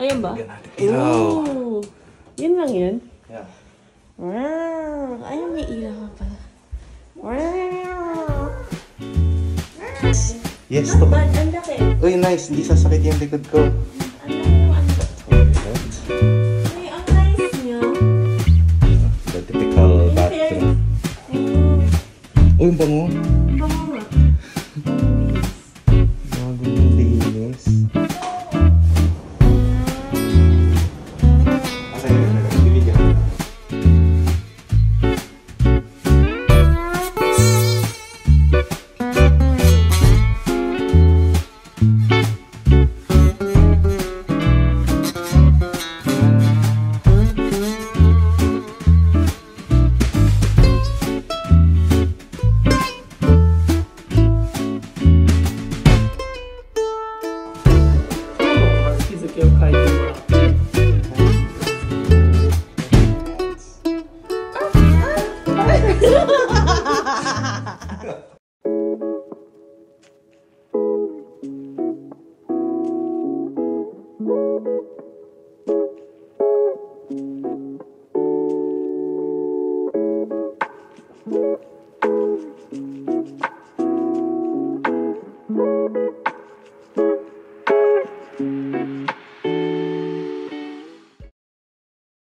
Ayan ba? Ilaw. Oh, yun lang yun. Yeah. Wow! Ay, may ilaw ka pala. Wow! Yes, Not to. bad. Ang laki. Uy, nice. Hindi sasakit yung likod ko. Ang laki mo. を書いてもらって。